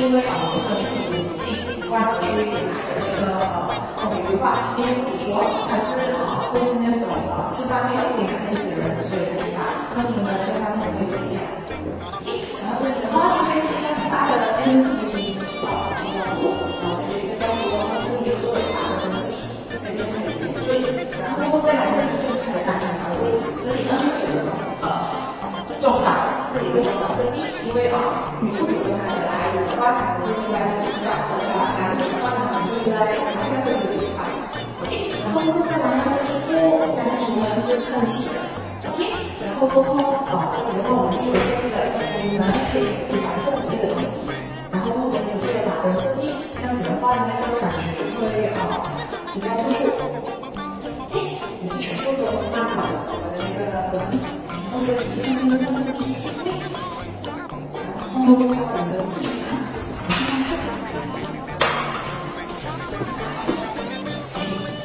因为啊，我们的全部习习惯去买的这个呃规划，因为主说他是啊，会是那种吃饭会要点类似的人，所以他就把客厅的这个方面会怎么样？然后这里的话，因为是一个很大的电视机啊，屏幕，然后这里就要说这里做大的设计，所以就可以追，然后再来这里就是它的大床的位置，这里呢就有呃中岛，这里一个中岛设计，因为啊女主话可能就在旁边会有吃饭，OK，然后再来呢，这一步加上去呢是喷漆的，OK，然后过后啊，然后我们就有设计了一个功能，可以白色之类的东西，然后我们有这个打灯设计，这样子的话，那个感觉就会啊比较突出，OK，也是全部都是慢慢的我们的那个灯，然后这里上面的灯是继续对，然后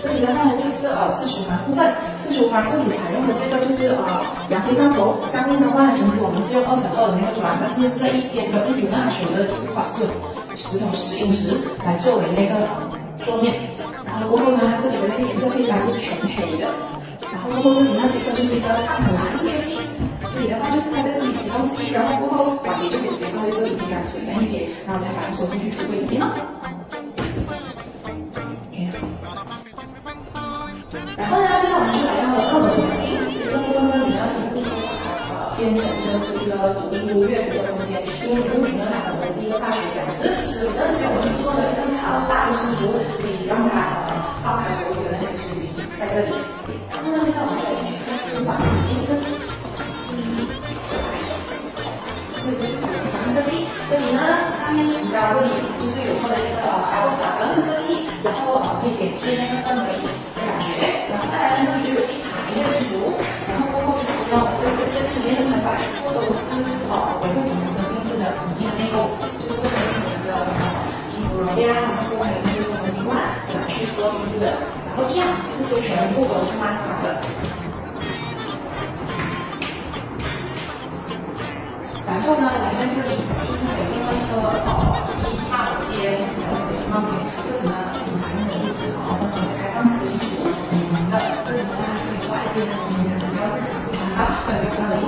这里的话呢，就是呃四厨房部分，四厨房户主采用的这个就是呃洋灰帐头，上面的话呢，平时我们是用二乘二的那个砖，但是这一间的户主呢，他选择的就是华斯石头石英石来作为那个桌面，然后过后呢，它这里的那个颜色配白就是全黑的，然后过后这里呢，这个就是一个上很蓝的设计，这里的话就是它在这里洗东西，然后过后碗碟就可以直接放在这里，沥干水那一些，然后才把它收进去橱柜里面了。然后呢，现在我们就来到了课本小厅这个部分，这里呢，我们就呃变成就是一个读书阅读的空间，因为女主呢，她本身是一个大学讲师，所以呢，这边我们做了一个超大的书橱，可以让他呃放他所有的那些书籍在这里。然后，现在我们来看书房，这是这里就是厨房设计，这里呢上面石膏这里衣服容量，然后还有那些什么情况来去做定制的，然后一样，这些全部都是漫画的。然后呢，来在这里就是还有另外一个呃衣帽间，小小的衣帽间，这里呢主常用的就是呃我们开放式衣橱。的这里呢，还可以挂一些平常比较日常不穿搭，特别漂亮的衣